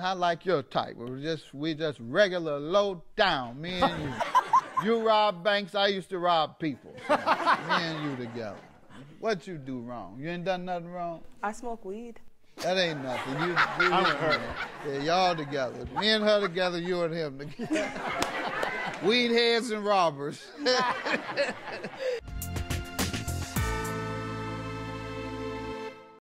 I like your type. We're just we just regular low down. Me and you. you rob banks. I used to rob people. So me and you together. What you do wrong? You ain't done nothing wrong. I smoke weed. That ain't nothing. You, you I'm hurt. Yeah, y'all together. Me and her together. You and him together. Weed heads and robbers.